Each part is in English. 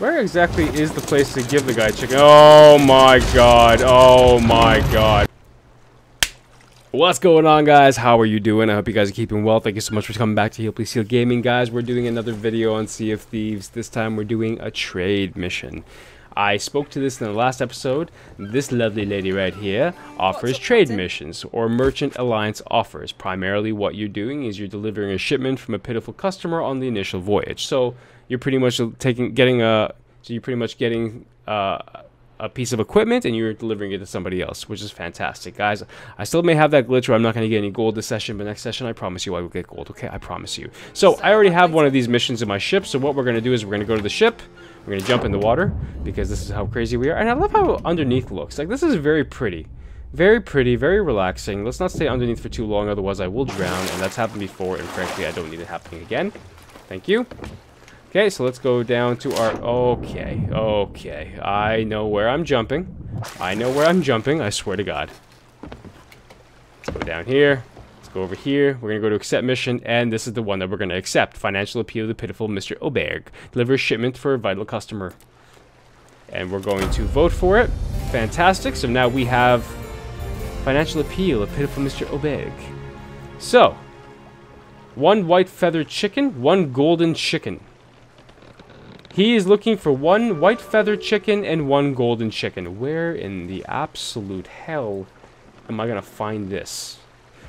Where exactly is the place to give the guy chicken? Oh my god. Oh my god. What's going on, guys? How are you doing? I hope you guys are keeping well. Thank you so much for coming back to Heal Please Heal Gaming, guys. We're doing another video on Sea of Thieves. This time we're doing a trade mission. I spoke to this in the last episode. This lovely lady right here offers trade missions or merchant alliance offers. Primarily what you're doing is you're delivering a shipment from a pitiful customer on the initial voyage. So you're pretty much taking getting a so you're pretty much getting uh, a piece of equipment and you're delivering it to somebody else, which is fantastic, guys. I still may have that glitch where I'm not going to get any gold this session, but next session I promise you I will get gold. Okay, I promise you. So I already have one of these missions in my ship. So what we're going to do is we're going to go to the ship. We're going to jump in the water because this is how crazy we are. And I love how underneath looks. Like this is very pretty. Very pretty, very relaxing. Let's not stay underneath for too long, otherwise I will drown, and that's happened before, and frankly, I don't need it happening again. Thank you. Okay, so let's go down to our... Okay, okay. I know where I'm jumping. I know where I'm jumping, I swear to God. Let's go down here. Let's go over here. We're going to go to accept mission, and this is the one that we're going to accept. Financial appeal of the pitiful Mr. Oberg. Deliver shipment for a vital customer. And we're going to vote for it. Fantastic. So now we have financial appeal of pitiful Mr. Oberg. So, one white feathered chicken, one golden chicken. He is looking for one white feathered chicken and one golden chicken. Where in the absolute hell am I going to find this?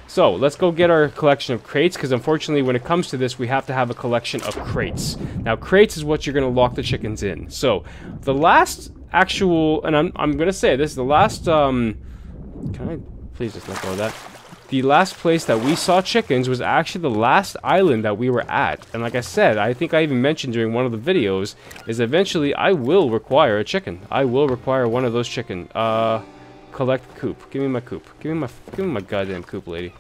So, let's go get our collection of crates, because unfortunately when it comes to this, we have to have a collection of crates. Now, crates is what you're going to lock the chickens in. So, the last actual, and I'm, I'm going to say this, is the last, um, can I please just let go of that? The last place that we saw chickens was actually the last island that we were at. And like I said, I think I even mentioned during one of the videos, is eventually I will require a chicken. I will require one of those chicken. Uh, collect coop. Give me my coop. Give me my, give me my goddamn coop, lady.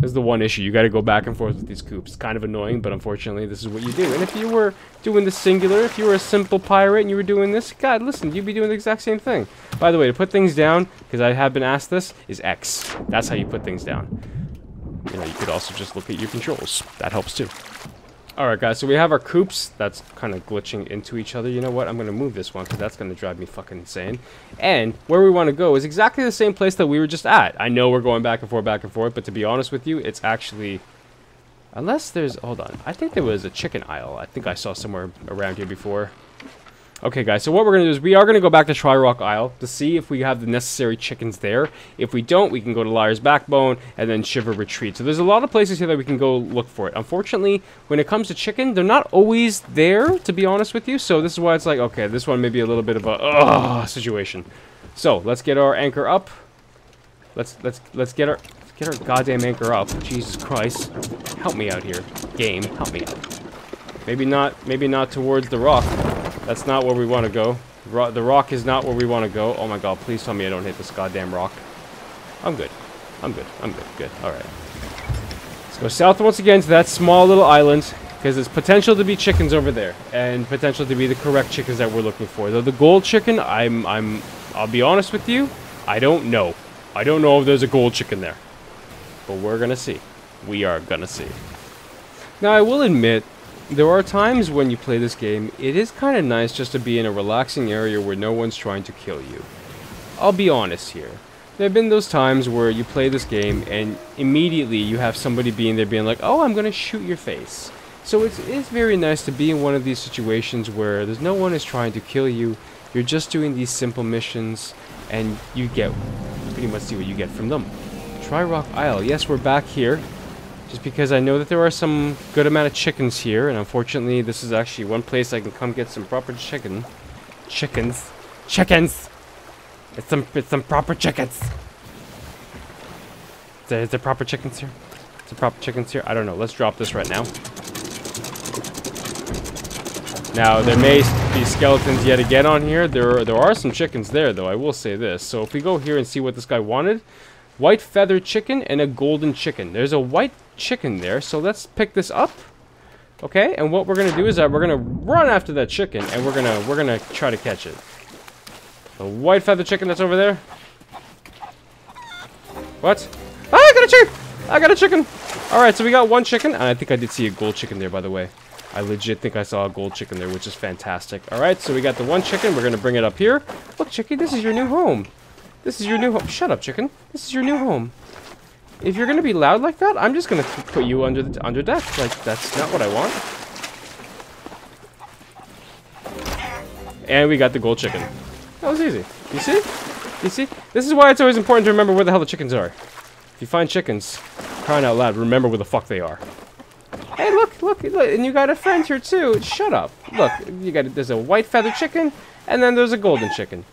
This is the one issue. You got to go back and forth with these coops. It's kind of annoying, but unfortunately, this is what you do. And if you were doing the singular, if you were a simple pirate and you were doing this, God, listen, you'd be doing the exact same thing. By the way, to put things down, because I have been asked this, is X. That's how you put things down. You know, you could also just look at your controls. That helps too. Alright guys, so we have our coops that's kind of glitching into each other. You know what? I'm going to move this one because that's going to drive me fucking insane. And where we want to go is exactly the same place that we were just at. I know we're going back and forth, back and forth, but to be honest with you, it's actually... Unless there's... Hold on. I think there was a chicken aisle. I think I saw somewhere around here before. Okay, guys, so what we're going to do is we are going to go back to Tri-Rock Isle to see if we have the necessary chickens there. If we don't, we can go to Liar's Backbone and then Shiver Retreat. So there's a lot of places here that we can go look for it. Unfortunately, when it comes to chicken, they're not always there, to be honest with you. So this is why it's like, okay, this one may be a little bit of a ugh situation. So let's get our anchor up. Let's let's let's get our get our goddamn anchor up. Jesus Christ, help me out here, game, help me out. Maybe not, maybe not towards the rock. That's not where we want to go. The rock is not where we want to go. Oh my god, please tell me I don't hit this goddamn rock. I'm good. I'm good. I'm good. Good. Alright. Let's go south once again to that small little island. Because there's potential to be chickens over there. And potential to be the correct chickens that we're looking for. Though the gold chicken, I'm... I'm... I'll be honest with you. I don't know. I don't know if there's a gold chicken there. But we're gonna see. We are gonna see. Now, I will admit there are times when you play this game, it is kind of nice just to be in a relaxing area where no one's trying to kill you. I'll be honest here. There have been those times where you play this game and immediately you have somebody being there being like, oh, I'm going to shoot your face. So it's, it's very nice to be in one of these situations where there's no one is trying to kill you. You're just doing these simple missions and you get pretty much see what you get from them. Tri-Rock Isle. Yes, we're back here. Just because I know that there are some good amount of chickens here, and unfortunately this is actually one place I can come get some proper chicken. Chickens. Chickens! It's some, it's some proper chickens! Is there, is there proper chickens here? Is there proper chickens here? I don't know. Let's drop this right now. Now, there may be skeletons yet again on here. There, there are some chickens there, though. I will say this. So if we go here and see what this guy wanted, white feather chicken and a golden chicken. There's a white chicken there, so let's pick this up. Okay, and what we're gonna do is that we're gonna run after that chicken, and we're gonna we're gonna try to catch it. The white feather chicken that's over there. What? Ah, I got a chicken! I got a chicken! Alright, so we got one chicken, and I think I did see a gold chicken there, by the way. I legit think I saw a gold chicken there, which is fantastic. Alright, so we got the one chicken. We're to bring it up here. Look, chicken, this is your new home. This is your new home. Shut up, chicken. This is your new home. If you're to be loud like that, I'm just to put you under the under deck. Like, that's not what I want. And we got the gold chicken. That was easy. You see? You see? This is why it's always important to remember where the hell the chickens are. If you find chickens, crying out loud, remember where the fuck they are. Hey, look, look, look, and you got a friend here too. Shut up. Look, you got there's a white feather chicken, and then there's a golden chicken.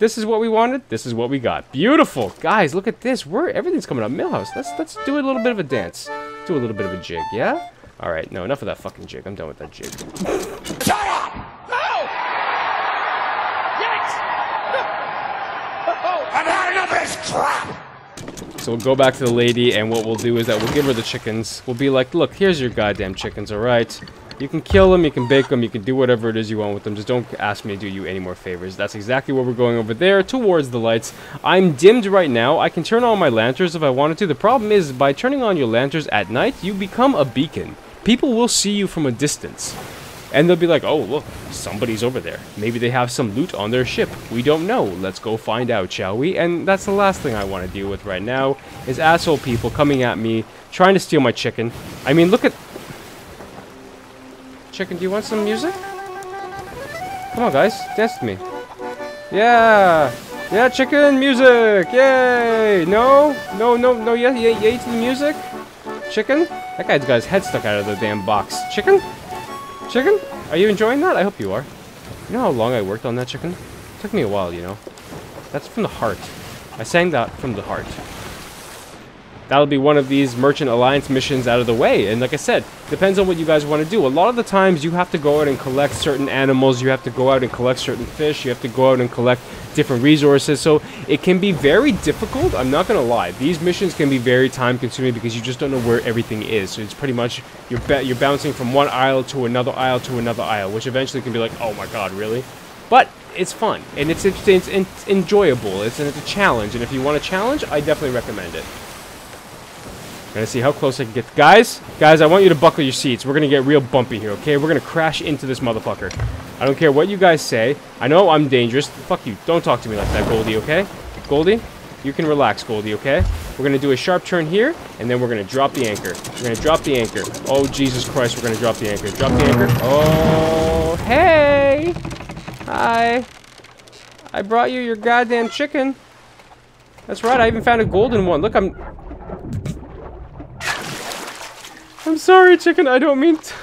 This is what we wanted. This is what we got. Beautiful, guys. Look at this. We're everything's coming up. Milhouse. Let's let's do a little bit of a dance. Do a little bit of a jig. Yeah. All right. No, enough of that fucking jig. I'm done with that jig. Shut up! No! Yikes! Oh, I've had enough of this crap! So we'll go back to the lady, and what we'll do is that we'll give her the chickens. We'll be like, look, here's your goddamn chickens, alright? You can kill them, you can bake them, you can do whatever it is you want with them. Just don't ask me to do you any more favors. That's exactly where we're going over there, towards the lights. I'm dimmed right now. I can turn on my lanterns if I wanted to. The problem is, by turning on your lanterns at night, you become a beacon. People will see you from a distance. And they'll be like, oh, look, somebody's over there. Maybe they have some loot on their ship. We don't know. Let's go find out, shall we? And that's the last thing I want to deal with right now, is asshole people coming at me, trying to steal my chicken. I mean, look at... Chicken, do you want some music? Come on, guys. Dance with me. Yeah! Yeah, chicken, music! Yay! No? No, no, no, yeah, yeah, yay to the music? Chicken? That guy's got his head stuck out of the damn box. Chicken? Chicken? Are you enjoying that? I hope you are. You know how long I worked on that chicken? It took me a while, you know. That's from the heart. I sang that from the heart. That'll be one of these Merchant Alliance missions out of the way. And like I said, depends on what you guys want to do. A lot of the times you have to go out and collect certain animals, you have to go out and collect certain fish, you have to go out and collect different resources. So it can be very difficult. I'm not going to lie. These missions can be very time consuming because you just don't know where everything is. So it's pretty much you're, you're bouncing from one isle to another isle to another isle, which eventually can be like, oh my god, really? But it's fun and it's, it's, it's enjoyable. It's, it's a challenge. And if you want a challenge, I definitely recommend it. Gonna see how close I can get. Guys, guys, I want you to buckle your seats. We're gonna get real bumpy here, okay? We're gonna crash into this motherfucker. I don't care what you guys say. I know I'm dangerous. Fuck you. Don't talk to me like that, Goldie, okay? Goldie, you can relax, Goldie, okay? We're gonna do a sharp turn here, and then we're gonna drop the anchor. We're gonna drop the anchor. Oh, Jesus Christ, we're gonna drop the anchor. Drop the anchor. Oh, hey! Hi. I brought you your goddamn chicken. That's right, I even found a golden one. Look, I'm... I'm sorry, chicken. I don't mean to...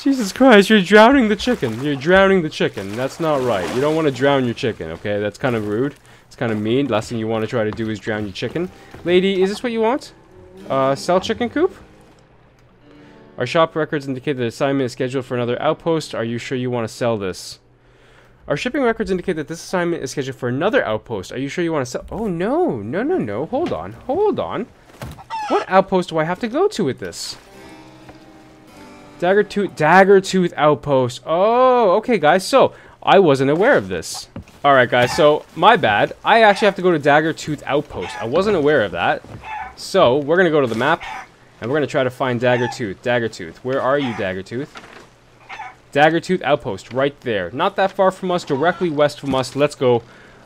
Jesus Christ, you're drowning the chicken. You're drowning the chicken. That's not right. You don't want to drown your chicken, okay? That's kind of rude. It's kind of mean. Last thing you want to try to do is drown your chicken. Lady, is this what you want? Uh, sell chicken coop? Our shop records indicate that the assignment is scheduled for another outpost. Are you sure you want to sell this? Our shipping records indicate that this assignment is scheduled for another outpost. Are you sure you want to sell? Oh, no. No, no, no. Hold on. Hold on. What outpost do I have to go to with this? Dagger Tooth, Dagger Tooth Outpost. Oh, okay, guys. So, I wasn't aware of this. Alright, guys. So, my bad. I actually have to go to Dagger Tooth Outpost. I wasn't aware of that. So, we're going to go to the map, and we're going to try to find Dagger Tooth. Dagger Tooth. Where are you, Dagger Tooth? Dagger Tooth Outpost, right there. Not that far from us, directly west from us. Let's go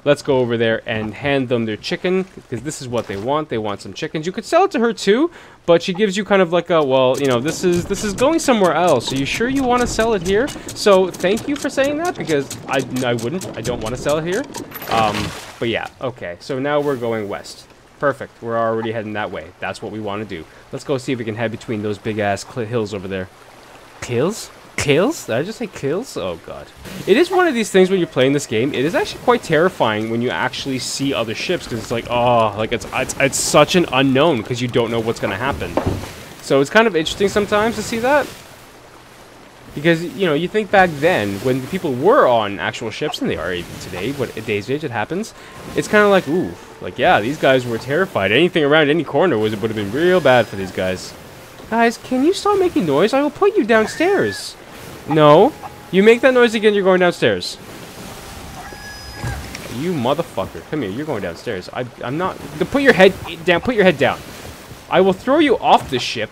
let's go over there and hand them their chicken because this is what they want. They want some chickens. You could sell it to her too but she gives you kind of like a well you know this is this is going somewhere else. Are you sure you want to sell it here? So thank you for saying that because i i wouldn't. I don't want to sell it here. Um but yeah okay. So now we're going west. Perfect. We're already heading that way. That's what we want to do. Let's go see if we can head between those big ass hills over there. Hills kills? Did I just say kills? Oh god. It is one of these things when you're playing this game, it is actually quite terrifying when you actually see other ships, because it's like, oh, like it's, it's, it's such an unknown, because you don't know what's going to happen. So it's kind of interesting sometimes to see that. Because, you know, you think back then, when people were on actual ships, and they are even today, what day's age it happens, it's kind of like, ooh, like, yeah, these guys were terrified. Anything around any corner was it would have been real bad for these guys. Guys, can you stop making noise? I will put you downstairs. No. You make that noise again, you're going downstairs. You motherfucker. Come here, you're going downstairs. I, I'm not... Put your head down. Put your head down. I will throw you off the ship.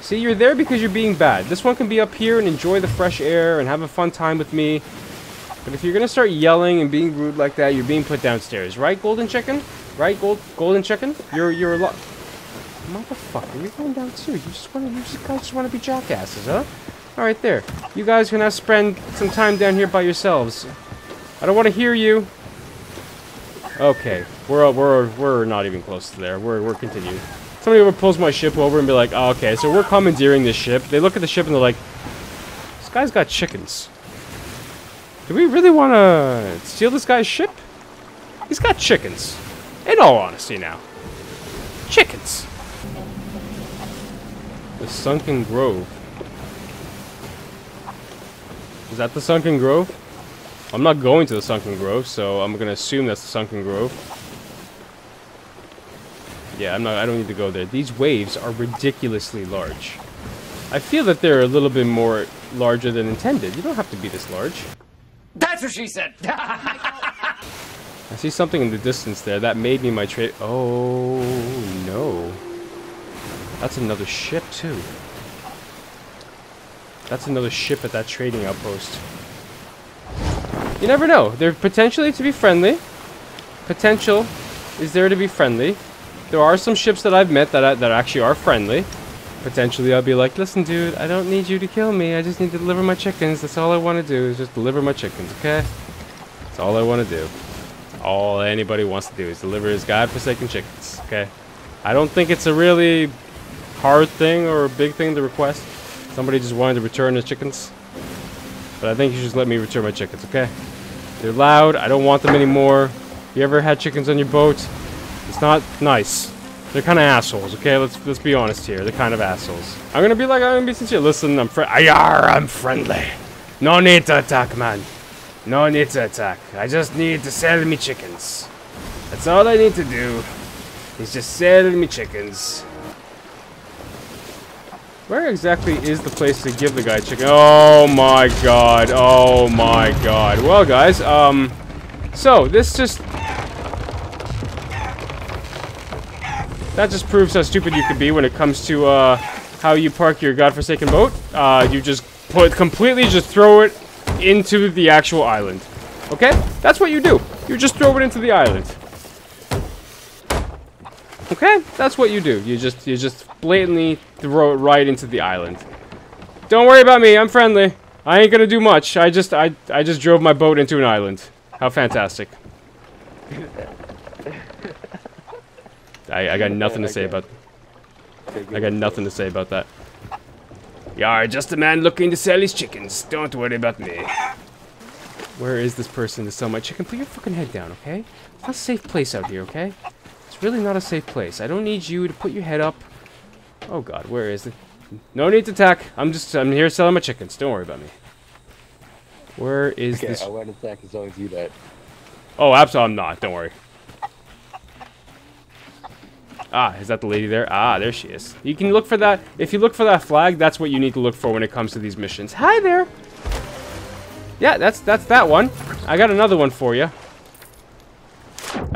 See, you're there because you're being bad. This one can be up here and enjoy the fresh air and have a fun time with me. But if you're gonna start yelling and being rude like that, you're being put downstairs, right, Golden Chicken? Right, Gold Golden Chicken? You're you're a lot. Motherfucker, you're going down too. You just want to, you guys just want to be jackasses, huh? All right, there. You guys now spend some time down here by yourselves. I don't want to hear you. Okay, we're we're we're not even close to there. We're we're continuing. Somebody ever pulls my ship over and be like, oh, okay, so we're commandeering this ship. They look at the ship and they're like, this guy's got chickens. Do we really want to steal this guy's ship? He's got chickens. In all honesty now. Chickens. The Sunken Grove. Is that the Sunken Grove? I'm not going to the Sunken Grove, so I'm gonna assume that's the Sunken Grove. Yeah, I'm not. I don't need to go there. These waves are ridiculously large. I feel that they're a little bit more larger than intended. You don't have to be this large. That's what she said. I see something in the distance there. That made me my trade. Oh, no. That's another ship, too. That's another ship at that trading outpost. You never know. They're potentially to be friendly. Potential is there to be friendly. There are some ships that I've met that, I, that actually are friendly. Potentially I'll be like, listen dude, I don't need you to kill me. I just need to deliver my chickens. That's all I want to do is just deliver my chickens, okay? That's all I want to do. All anybody wants to do is deliver his godforsaken chickens, okay? I don't think it's a really hard thing or a big thing to request. Somebody just wanted to return his chickens. But I think you should just let me return my chickens, okay? They're loud. I don't want them anymore. You ever had chickens on your boat? It's not nice. They're kind of assholes, okay? Let's let's be honest here. They're kind of assholes. I'm gonna be like, I'm gonna be sincere. Listen, I'm friendly. Ayar, I'm friendly. No need to attack, man. No need to attack. I just need to sell me chickens. That's all I need to do. Is just sell me chickens. Where exactly is the place to give the guy chicken? Oh my god. Oh my god. Well, guys, um... So, this just... That just proves how stupid you can be when it comes to, uh, how you park your godforsaken boat. Uh, you just put, completely just throw it into the actual island. Okay? That's what you do. You just throw it into the island. Okay? That's what you do. You just you just blatantly throw it right into the island. Don't worry about me. I'm friendly. I ain't gonna do much. I just I I just drove my boat into an island. How fantastic. I I got nothing to say about I got nothing to say about that. You're just a man looking to sell his chickens. Don't worry about me. Where is this person to sell my chicken? Put your fucking head down, okay? It's not a safe place out here, okay? It's really not a safe place. I don't need you to put your head up. Oh god, where is it? No need to attack. I'm just, I'm here selling my chickens. Don't worry about me. Where is Okay, this? I won't attack as long as you. Oh, absolutely I'm not. Don't worry. Ah, is that the lady there? Ah, there she is. You can look for that. If you look for that flag, that's what you need to look for when it comes to these missions. Hi there. Yeah, that's that's that one. I got another one for you.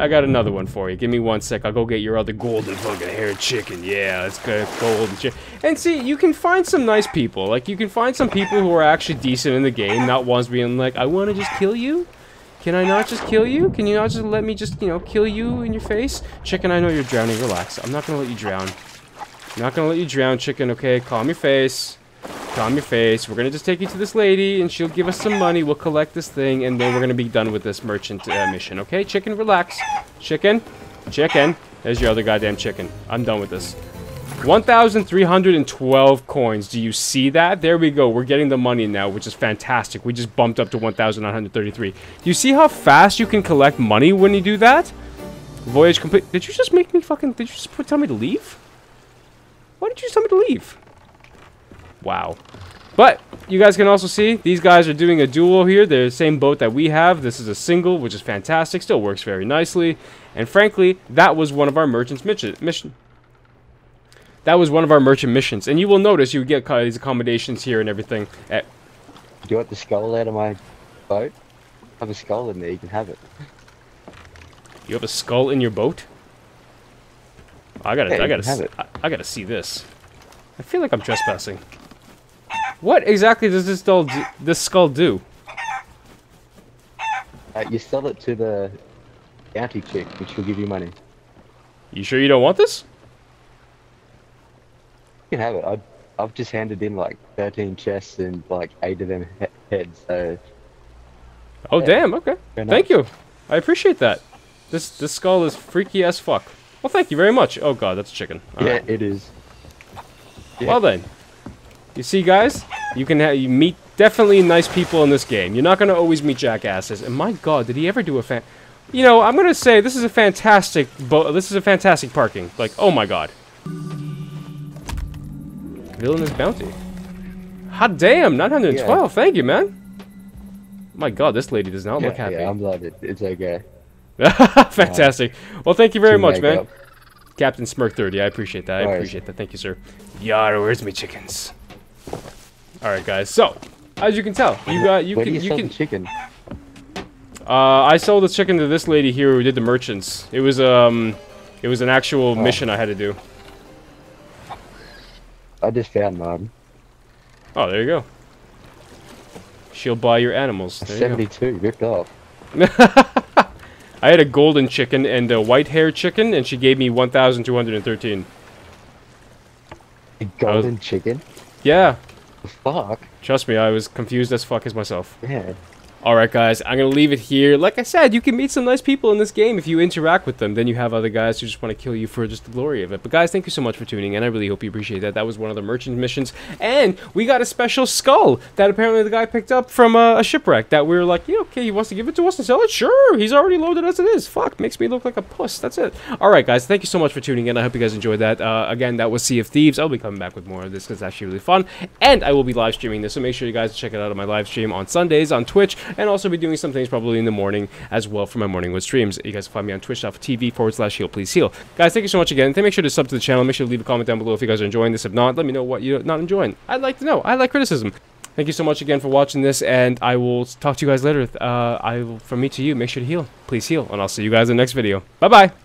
I got another one for you. Give me one sec. I'll go get your other golden fucking haired chicken. Yeah, let's go golden chicken. And see, you can find some nice people. Like, you can find some people who are actually decent in the game, not ones being like, I want to just kill you. Can I not just kill you? Can you not just let me just, you know, kill you in your face? Chicken, I know you're drowning. Relax. I'm not going to let you drown. I'm not going to let you drown, chicken, okay? Calm your face. Calm your face. We're to just take you to this lady, and she'll give us some money. We'll collect this thing, and then we're to be done with this merchant uh, mission, okay? Chicken, relax. Chicken. Chicken. There's your other goddamn chicken. I'm done with this. 1,312 coins. Do you see that? There we go. We're getting the money now, which is fantastic. We just bumped up to 1,933. Do you see how fast you can collect money when you do that? Voyage complete. Did you just make me fucking... Did you just tell me to leave? Why did you just tell me to leave? Wow. But you guys can also see these guys are doing a duo here. They're the same boat that we have. This is a single, which is fantastic. Still works very nicely. And frankly, that was one of our merchant's mission. mission. That was one of our merchant missions. And you will notice you get these accommodations here and everything. At, Do you want the skull out of my boat? I have a skull in there, you can have it. you have a skull in your boat? I gotta, Yeah, I gotta, can have s- it. I, I gotta see this. I feel like I'm trespassing. What exactly does this skull do, this skull do? Uh, you sell it to the bounty chick, which will give you money. You sure you don't want this? You can have it. I, I've just handed in like 13 chests and like eight of them he heads, so Oh Yeah. damn, okay. Thank you. I appreciate that. This this skull is freaky as fuck. Well, thank you very much. Oh god, that's a chicken. All yeah, right. it is. yeah. Well then, you see, guys, you can you meet definitely nice people in this game. You're not gonna always meet jackasses. And my god, did he ever do a fan? You know, I'm gonna say this is a fantastic. Bo- this is a fantastic parking. Like, oh my god. Villainous bounty. Hot damn, 912. Thank you, man. My god, this lady does not Yeah, look happy. yeah, I'm loaded. It's okay. Fantastic. Well, thank you very much, man. up. Captain Smirk 30, I appreciate that. I appreciate that. Thank you, sir. Yar, where's me chickens? Alright, guys. So, as you can tell, you got you Where can do you, you sell can the chicken? uh I sold the chicken to this lady here who did the merchants. It was um it was an actual mission I had to do. I just found mine. Oh, there you go. She'll buy your animals. There you go. 72, ripped off. I had a golden chicken and a white hair chicken and she gave me 1213. A golden chicken? Yeah, fuck? trust me, I was confused as fuck as myself. Yeah. Alright guys, I'm gonna leave it here. Like I said, you can meet some nice people in this game if you interact with them. Then you have other guys who just want to kill you for just the glory of it. But guys, thank you so much for tuning in. I really hope you appreciate that. That was one of the merchant missions. And we got a special skull that apparently the guy picked up from uh, a shipwreck that we were like, yeah, okay, he wants to give it to us and sell it? Sure, he's already loaded as it is. Fuck, makes me look like a puss. That's it. Alright guys, thank you so much for tuning in. I hope you guys enjoyed that. Uh, again, that was Sea of Thieves. I'll be coming back with more of this because it's actually really fun. And I will be live streaming this, so make sure you guys check it out on my live stream on Sundays on Twitch, and also be doing some things probably in the morning as well for my morning with streams. You guys can find me on twitch.tv forward slash heal please heal. Guys, thank you so much again. Make sure to sub to the channel. Make sure to leave a comment down below if you guys are enjoying this. If not, let me know what you're not enjoying. I'd like to know. I like criticism. Thank you so much again for watching this, and I will talk to you guys later. Uh, I will, from me to you, make sure to heal. Please heal, and I'll see you guys in the next video. Bye bye.